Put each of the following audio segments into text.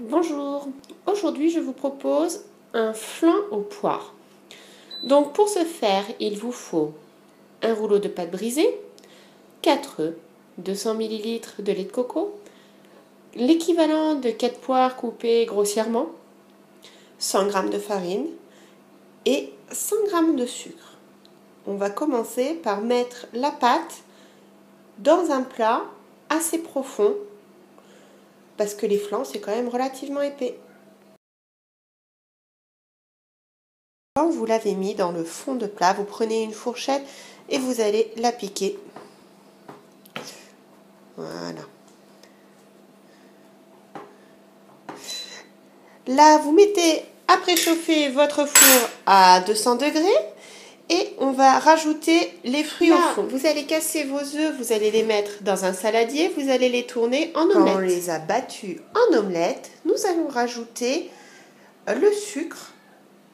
Bonjour, aujourd'hui je vous propose un flan aux poires. Donc pour ce faire, il vous faut un rouleau de pâte brisée, 4 œufs, 200 ml de lait de coco, l'équivalent de 4 poires coupées grossièrement, 100 g de farine et 100 g de sucre. On va commencer par mettre la pâte dans un plat assez profond parce que les flancs, c'est quand même relativement épais. Quand vous l'avez mis dans le fond de plat, vous prenez une fourchette et vous allez la piquer. Voilà. Là, vous mettez à préchauffer votre four à 200 degrés et on va rajouter les fruits au fond. Vous allez casser vos œufs, vous allez les mettre dans un saladier, vous allez les tourner en omelette. Quand on les a battus en omelette, nous allons rajouter le sucre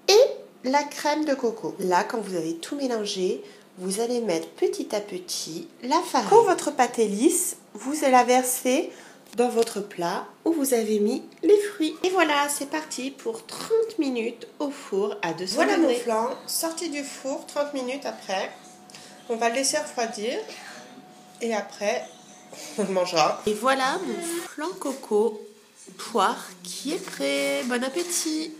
et la crème de coco. Là, quand vous avez tout mélangé, vous allez mettre petit à petit la farine. Quand votre pâte est lisse, vous allez la verser dans votre plat où vous avez mis les fruits. Et voilà, c'est parti pour 30 minutes au four à 200 voilà degrés. Voilà mon flan, sorti du four 30 minutes après. On va le laisser refroidir et après on le mangera. Et voilà mon flan coco poire qui est prêt. Bon appétit